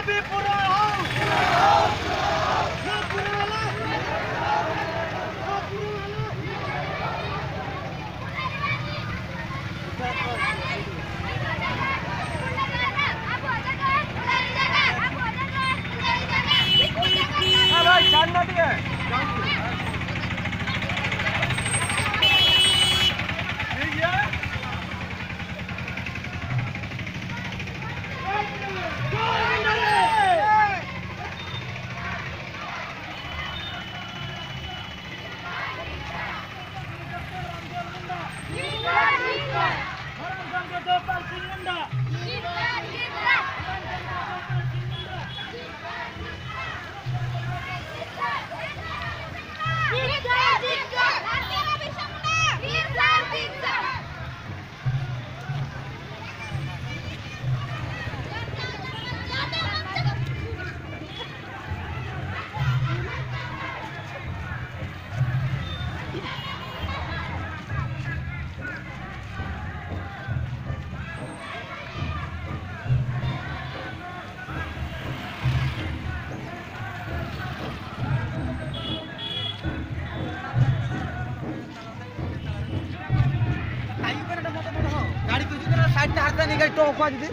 Happy সাইডটা হারতে নিয়ে একটু অফ দিদি